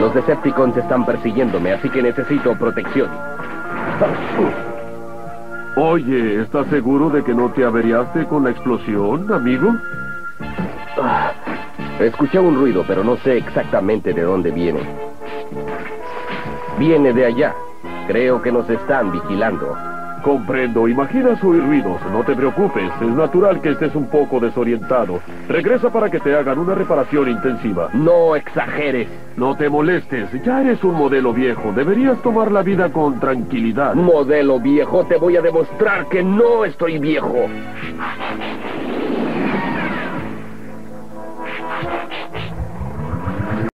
Los Decepticons están persiguiéndome, así que necesito protección. Oye, ¿estás seguro de que no te averiaste con la explosión, amigo? Ah, escuché un ruido, pero no sé exactamente de dónde viene. Viene de allá. Creo que nos están vigilando. Comprendo. Imaginas oír ruidos. No te preocupes. Es natural que estés un poco desorientado. Regresa para que te hagan una reparación intensiva. No exageres. No te molestes. Ya eres un modelo viejo. Deberías tomar la vida con tranquilidad. Modelo viejo, te voy a demostrar que no estoy viejo.